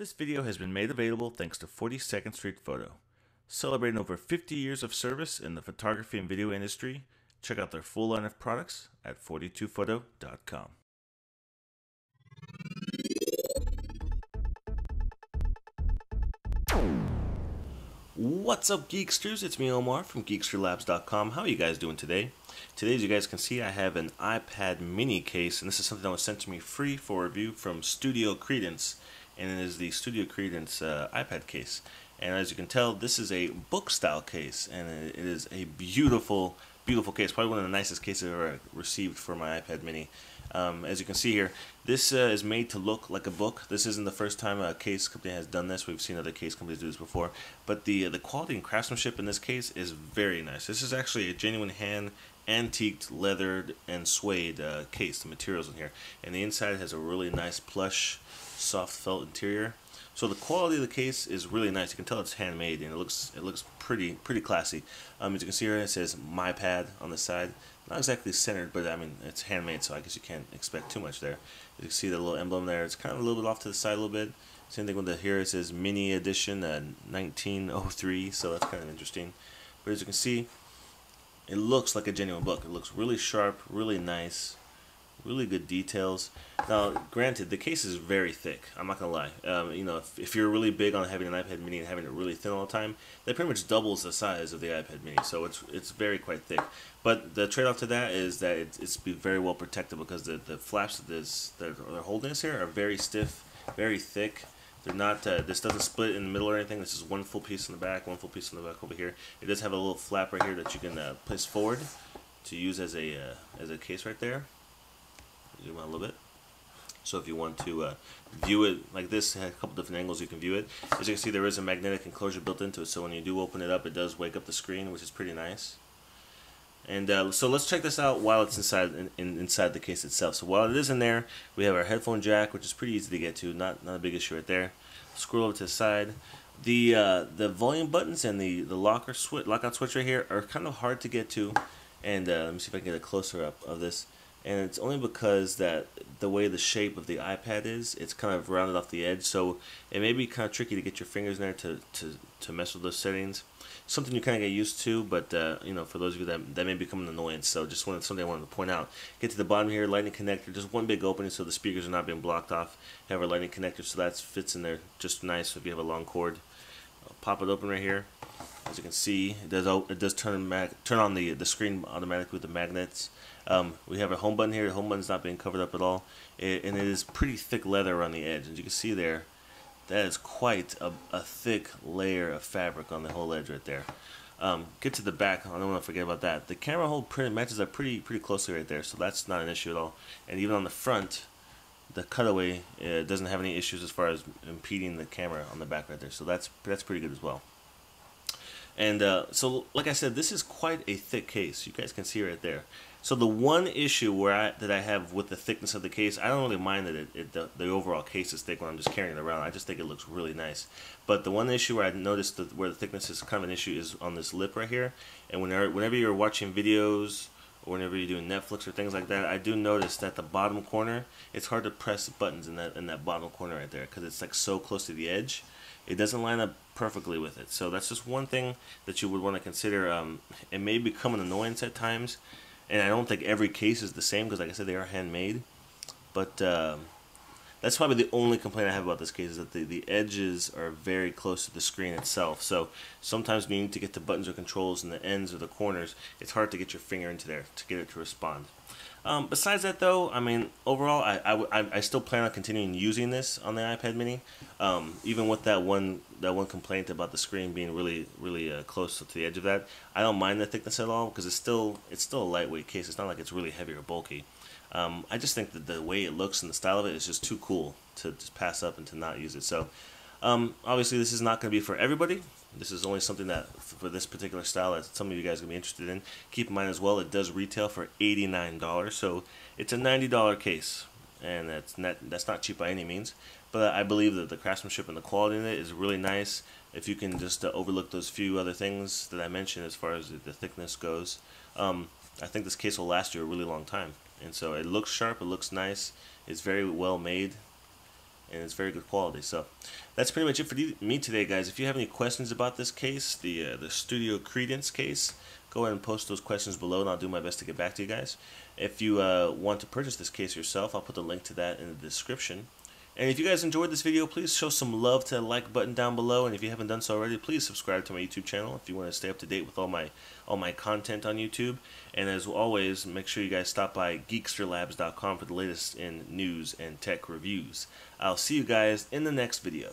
This video has been made available thanks to 42nd Street Photo. Celebrating over 50 years of service in the photography and video industry, check out their full line of products at 42photo.com. What's up, Geeksters? It's me, Omar from GeeksterLabs.com. How are you guys doing today? Today, as you guys can see, I have an iPad mini case, and this is something that was sent to me free for review from Studio Credence, and it is the Studio Credence uh, iPad case. And as you can tell, this is a book style case, and it is a beautiful, beautiful case. Probably one of the nicest cases I've ever received for my iPad mini. Um, as you can see here, this uh, is made to look like a book. This isn't the first time a case company has done this. We've seen other case companies do this before. But the uh, the quality and craftsmanship in this case is very nice. This is actually a genuine hand antiqued leathered and suede uh, case, the materials in here. And the inside has a really nice plush, soft felt interior. So the quality of the case is really nice. You can tell it's handmade and it looks it looks pretty pretty classy. Um, as you can see here, it says My Pad on the side. Not exactly centered, but I mean it's handmade, so I guess you can't expect too much there. You can see the little emblem there. It's kind of a little bit off to the side a little bit. Same thing with the here. It says Mini Edition uh, 1903, so that's kind of interesting. But as you can see, it looks like a genuine book. It looks really sharp, really nice, really good details. Now, granted, the case is very thick. I'm not gonna lie. Um, you know, if, if, you're really big on having an iPad Mini and having it really thin all the time, that pretty much doubles the size of the iPad Mini. So it's it's very quite thick. But the trade-off to that is that it's, it's very well protected because the the flaps that this that are holding this here are very stiff, very thick. They're not. Uh, this doesn't split in the middle or anything. This is one full piece in the back, one full piece in the back over here. It does have a little flap right here that you can uh, place forward to use as a uh, as a case right there. Zoom out a little bit. So if you want to uh, view it like this, a couple different angles you can view it. As you can see, there is a magnetic enclosure built into it, so when you do open it up, it does wake up the screen, which is pretty nice. And uh, so let's check this out while it's inside in, in, inside the case itself. So while it is in there, we have our headphone jack, which is pretty easy to get to, not not a big issue right there. Scroll over to the side. The uh, the volume buttons and the the locker switch lockout switch right here are kind of hard to get to. And uh, let me see if I can get a closer up of this. And it's only because that the way the shape of the iPad is, it's kind of rounded off the edge, so it may be kind of tricky to get your fingers in there to, to, to mess with those settings something you kind of get used to, but uh, you know, for those of you that that may become an annoyance. So just wanted something I wanted to point out. Get to the bottom here, lightning connector, just one big opening so the speakers are not being blocked off. Have a lightning connector, so that fits in there just nice if you have a long cord. I'll pop it open right here. As you can see, it does it does turn turn on the the screen automatically with the magnets. Um, we have a home button here. The home button's not being covered up at all, it, and it is pretty thick leather around the edge. As you can see there, that is quite a, a thick layer of fabric on the whole edge right there. Um, get to the back. I don't want to forget about that. The camera hole print matches up pretty pretty closely right there, so that's not an issue at all. And even on the front, the cutaway uh, doesn't have any issues as far as impeding the camera on the back right there. So that's that's pretty good as well. And uh, so, like I said, this is quite a thick case. You guys can see right there. So the one issue where I, that I have with the thickness of the case, I don't really mind that it, it the, the, overall case is thick when I'm just carrying it around. I just think it looks really nice. But the one issue where I noticed that where the thickness is kind of an issue is on this lip right here. And whenever whenever you're watching videos or whenever you're doing Netflix or things like that, I do notice that the bottom corner, it's hard to press buttons in that in that bottom corner right there because it's like so close to the edge. It doesn't line up perfectly with it. So that's just one thing that you would want to consider. Um, it may become an annoyance at times and I don't think every case is the same because, like I said, they are handmade. But uh, that's probably the only complaint I have about this case is that the, the edges are very close to the screen itself. So sometimes when you need to get the buttons or controls in the ends or the corners, it's hard to get your finger into there to get it to respond. Um, besides that, though, I mean, overall, I, I, I, still plan on continuing using this on the iPad Mini, um, even with that one that one complaint about the screen being really really uh, close to the edge of that. I don't mind the thickness at all because it's still it's still a lightweight case. It's not like it's really heavy or bulky. Um, I just think that the way it looks and the style of it is just too cool to just pass up and to not use it. So, um, obviously, this is not going to be for everybody. This is only something that for this particular style that some of you guys are going to be interested in. Keep in mind as well, it does retail for $89, so it's a $90 case, and that's not, that's not cheap by any means. But I believe that the craftsmanship and the quality in it is really nice. If you can just uh, overlook those few other things that I mentioned as far as the thickness goes, um, I think this case will last you a really long time. And so it looks sharp, it looks nice, it's very well made, and it's very good quality. So that's pretty much it for me today, guys. If you have any questions about this case, the uh, the Studio Credence case, go ahead and post those questions below, and I'll do my best to get back to you guys. If you uh, want to purchase this case yourself, I'll put the link to that in the description. And if you guys enjoyed this video, please show some love to the like button down below. And if you haven't done so already, please subscribe to my YouTube channel if you want to stay up to date with all my all my content on YouTube. And as always, make sure you guys stop by geeksterlabs.com for the latest in news and tech reviews. I'll see you guys in the next video.